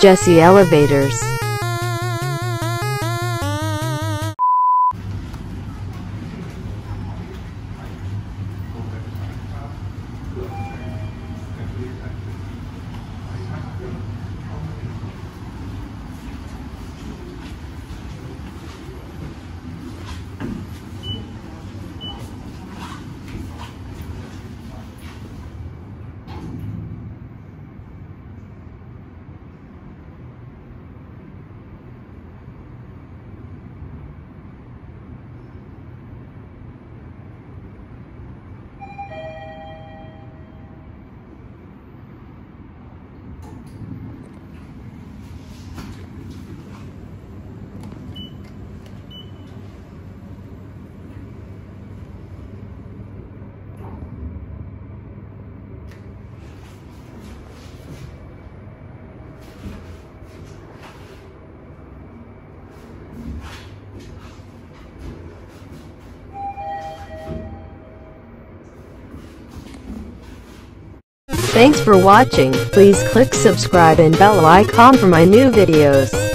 Jesse Elevators. Thanks for watching. Please click subscribe and bell icon for my new videos.